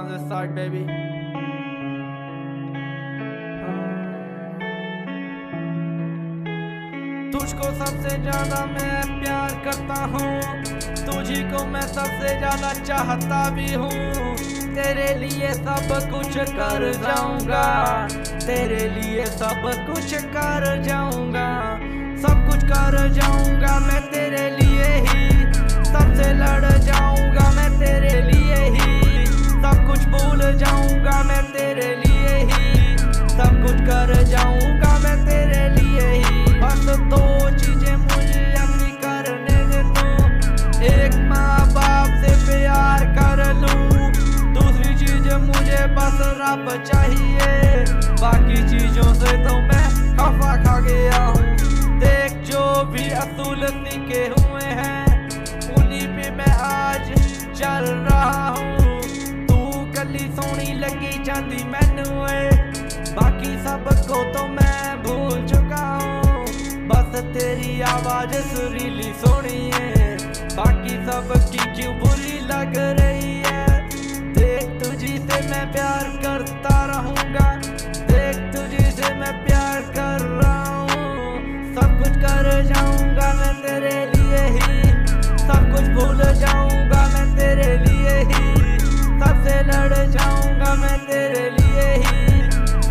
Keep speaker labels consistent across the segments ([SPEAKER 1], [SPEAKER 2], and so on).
[SPEAKER 1] this side, baby. तुझको सबसे ज़्यादा मैं प्यार करता हूँ। तुझी को मैं सबसे ज़्यादा चाहता भी हूँ। तेरे लिए सब कुछ कर जाऊँगा। तेरे लिए सब कुछ कर जाऊँगा। सब कुछ कर जाऊँगा मैं तेरे लिए ही। मुझे बस रब चाहिए। बाकी चीज़ों से तो मैं खफा खा गया हूँ। देख जो भी असूल सीखे हुए हैं, उन्हीं पे मैं आज चल रहा हूँ। तू कली सोनी लगी जाती मैनू बाकी सबको तो मैं भूल चुका हूँ। बस तेरी आवाज़ सुरीली सोनी है, बाकी सब की क्यों बुरी लग रही?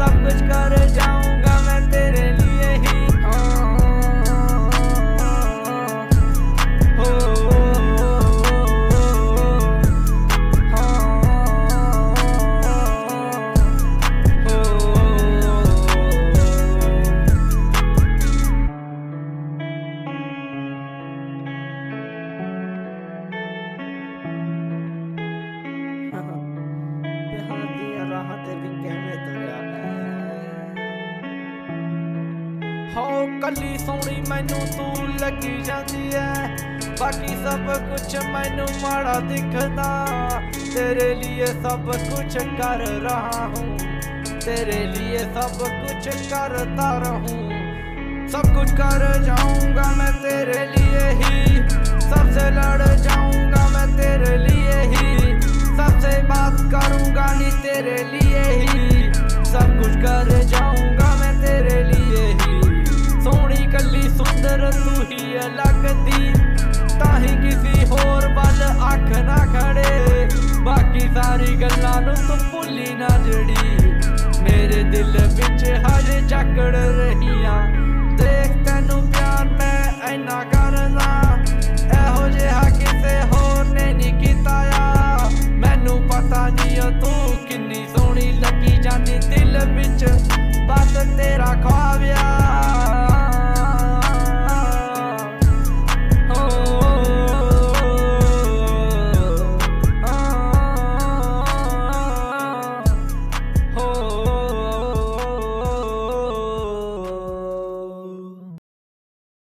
[SPEAKER 1] सब कुछ कर ਹੋ ਕੱਲੀ ਸੋਹਣੀ ਮੈਨੂੰ ਤੂੰ ਲੱਗੀ ਜਾਂਦੀ ਐ ਬਾਕੀ ਸਭ ਕੁਝ ਮੈਨੂੰ ਮਾੜਾ ਦਿਖਦਾ ਤੇਰੇ ਲਈ ਸਭ ਕੁਝ ਕਰ ਰਹਾ ਹੂੰ तेरे लिए सब कुछ करता रहूं सब कुछ कर जाऊंगा मैं तेरे लिए ही सबसे लड़ जाऊंगा मैं तेरे लिए ही सबसे बात करूंगा नहीं ਅੰਦਰ ਰੂਹੀ ਲੱਗਦੀ। ਤਾਂ ਹੀ ਕਿਸੇ ਹੋਰ ਵੱਲ ਅੱਖ ਨਾ ਖੜੇ। ਬਾਕੀ ਸਾਰੀ ਗੱਲਾਂ ਨੂੰ ਤੂੰ ਭੁੱਲੀ ਨਾ ਜੜੀ। ਮੇਰੇ ਦਿਲ ਵਿੱਚ ਹਜੇ ਜਕੜ